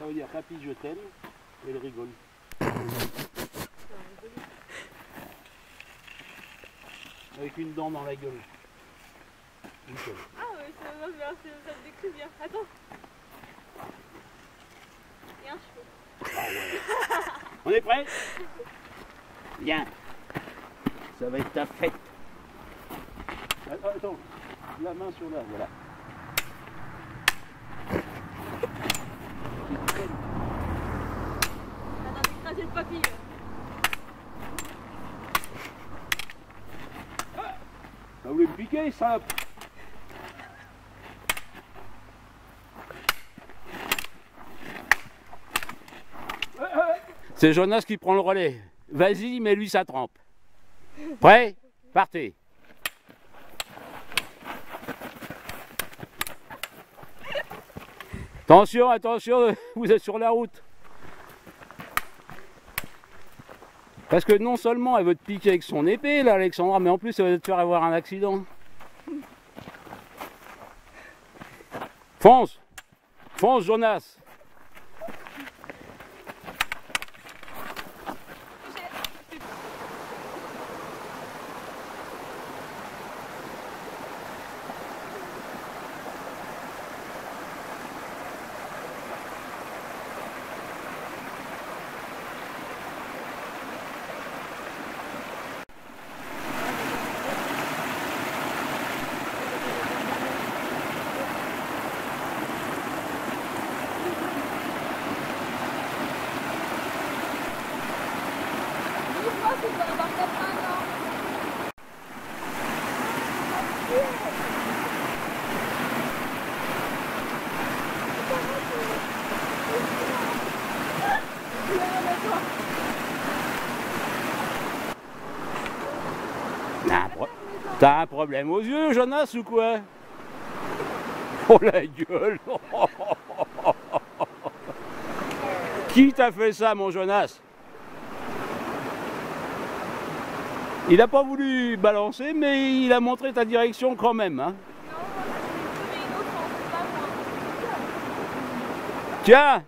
Ça veut dire papy je t'aime et elle rigole. Avec une dent dans la gueule. Une seule. Ah ouais, ça, alors, c'est- ça me décrit bien. Attends. Il y a un cheveu. On est prêt Viens. Ça va être ta fête. Attends, attends. La main sur là, voilà. Là. Vous voulez me piquer, salope C'est Jonas qui prend le relais. Vas-y, mets-lui sa trempe. Prêt? Partez. Attention, attention, vous êtes sur la route. Parce que non seulement elle veut te piquer avec son épée, là, Alexandra, mais en plus elle va te faire avoir un accident. Fonce Fonce, Jonas T'as un, problème aux yeux, Jonas, ou quoi? Oh la gueule! Qui t'a fait ça, mon Jonas? Il n'a pas voulu balancer, mais il a montré ta direction quand même. hein. Tiens